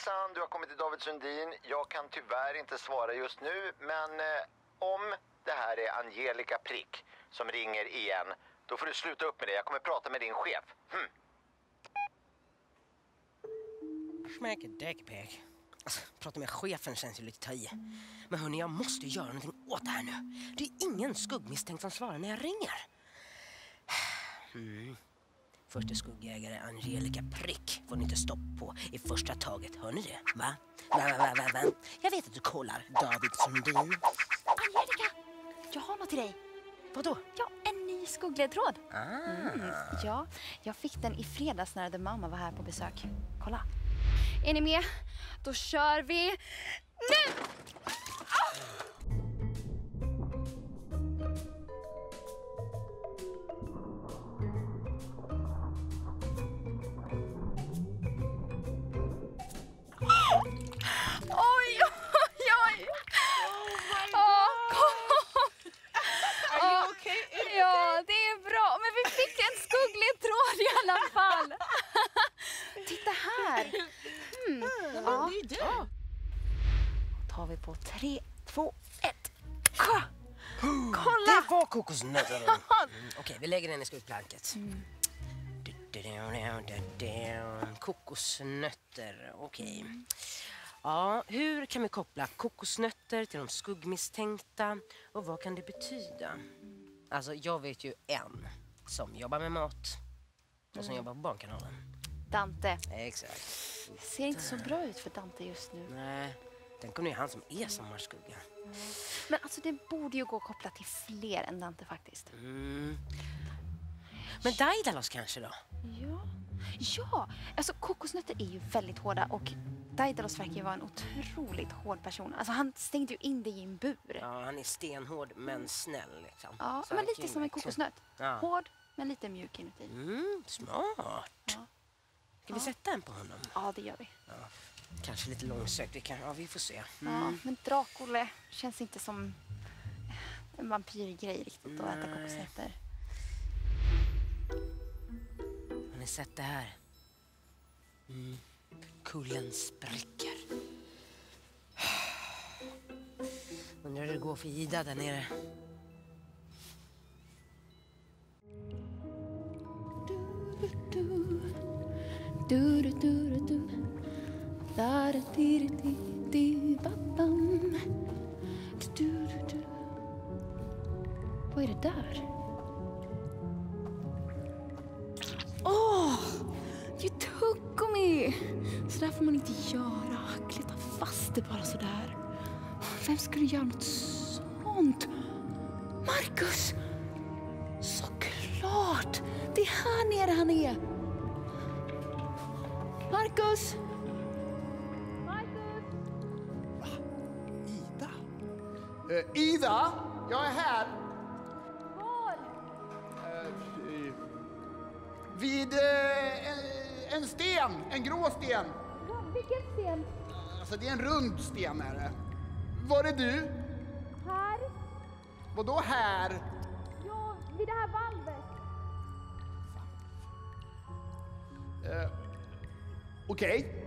Hejsan, du har kommit till David Sundin. Jag kan tyvärr inte svara just nu, men eh, om det här är Angelica Prick som ringer igen, då får du sluta upp med det. Jag kommer prata med din chef. Hm. Smack a dick Alltså, prata med chefen känns ju lite ta i. Men hörni, jag måste göra någonting åt det här nu. Det är ingen skuggmisstänkt som svarar när jag ringer. Mm. Första skuggägare Angelica Prick får ni inte stopp på i första taget. Hör ni det? Va? Va, va, va, va? Jag vet att du kollar, David Sundin. Angelica! Jag har något till dig. Vadå? Ja, en ny skuggledtråd. Ah. Mm, ja, jag fick den i fredags när The mamma var här på besök. Kolla. Är ni med? Då kör vi nu! Ah! Kokosnötter. Mm, Okej, vi lägger den i skutplanket. Mm. Kokosnötter, okej. Okay. Ja, hur kan vi koppla kokosnötter till de skuggmisstänkta och vad kan det betyda? Alltså, jag vet ju en som jobbar med mat och som mm. jobbar på Barnkanalen. Dante. Exakt. Ser inte så bra ut för Dante just nu. Nej, tänk om det är han som är sommarskugga. Men alltså det borde ju gå att koppla till fler än Dante faktiskt. Mm. Men Daidalos kanske då? Ja. Ja, alltså kokosnötter är ju väldigt hårda och Daidalos verkar ju vara en otroligt hård person. Alltså han stängde ju in dig i en bur. Ja, han är stenhård men snäll liksom. Ja, Så men lite som en kokosnöt. Ja. Hård men lite mjuk inuti. Mm, smart. Ska ja. vi sätta en på honom? Ja, det gör vi. Ja. Kanske lite långsökt. Vi, kan, ja, vi får se. Mm. Ja, men Drakole känns inte som en vampyrgrej riktigt att äta kokosnötter. Har ni sett det här? Mm. Kullen spricker. Undrar hur det går för Ida där nere. Du, du, du, vad är det där? Åh! Oh, you took me! Så där får man inte göra. Kleta fast det bara sådär. Vem skulle göra något sånt? Marcus! Såklart! Det är här nere han är. Marcus! Uh, Ida, jag är här. Var? Uh, vid uh, en sten, en grå sten. Ja, vilken sten? Alltså det är en rund sten är det. Var är du? Här. Vadå här? Ja, vid det här valvet. Okay.